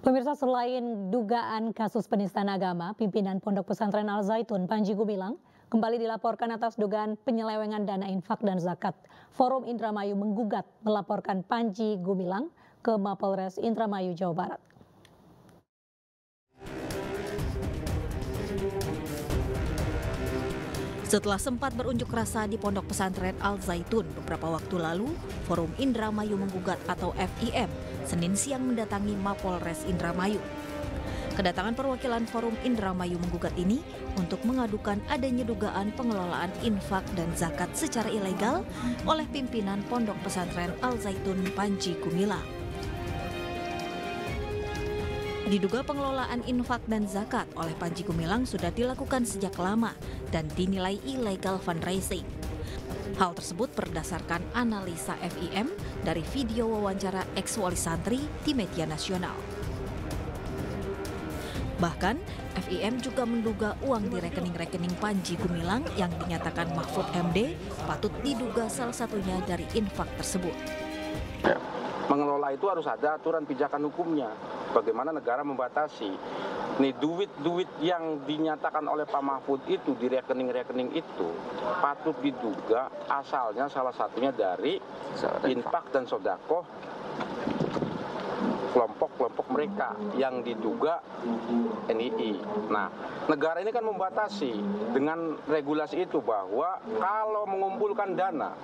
Pemirsa selain dugaan kasus penistaan agama, pimpinan Pondok Pesantren Al Zaitun Panji Gumilang kembali dilaporkan atas dugaan penyelewengan dana infak dan zakat. Forum Indramayu menggugat melaporkan Panji Gumilang ke Mapolres Indramayu, Jawa Barat. Setelah sempat berunjuk rasa di Pondok Pesantren Al Zaitun beberapa waktu lalu, Forum Indramayu menggugat atau FIM Senin siang mendatangi Mapolres Indramayu. Kedatangan perwakilan Forum Indramayu menggugat ini untuk mengadukan adanya dugaan pengelolaan infak dan zakat secara ilegal oleh pimpinan Pondok Pesantren Al Zaitun Panji Gumilang. Diduga pengelolaan infak dan zakat oleh Panji Gumilang sudah dilakukan sejak lama dan dinilai illegal fundraising. Hal tersebut berdasarkan analisa FIM dari video wawancara ex wali santri di media nasional. Bahkan, FIM juga menduga uang di rekening-rekening Panji Gumilang yang dinyatakan Mahfud MD patut diduga salah satunya dari infak tersebut. Mengelola itu harus ada aturan pijakan hukumnya. Bagaimana negara membatasi Nih duit-duit yang dinyatakan oleh Pak Mahfud itu di rekening-rekening itu patut diduga asalnya salah satunya dari infak dan sodako kelompok-kelompok mereka yang diduga NII. Nah, negara ini kan membatasi dengan regulasi itu bahwa kalau mengumpulkan dana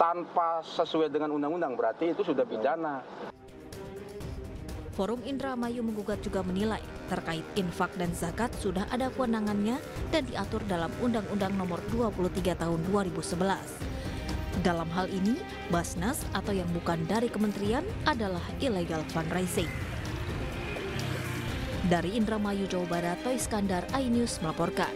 tanpa sesuai dengan undang-undang berarti itu sudah pidana. Forum Indramayu menggugat juga menilai terkait infak dan zakat sudah ada kewenangannya dan diatur dalam Undang-Undang Nomor 23 Tahun 2011. Dalam hal ini, Basnas atau yang bukan dari kementerian adalah illegal fundraising. Dari Indramayu, Jawa Barat, Toy Skandar, iNews melaporkan.